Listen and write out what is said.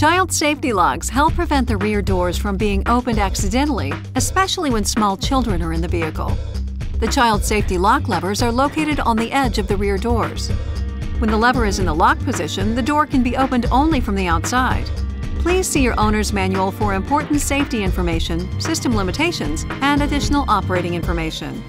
Child safety locks help prevent the rear doors from being opened accidentally, especially when small children are in the vehicle. The child safety lock levers are located on the edge of the rear doors. When the lever is in the lock position, the door can be opened only from the outside. Please see your owner's manual for important safety information, system limitations, and additional operating information.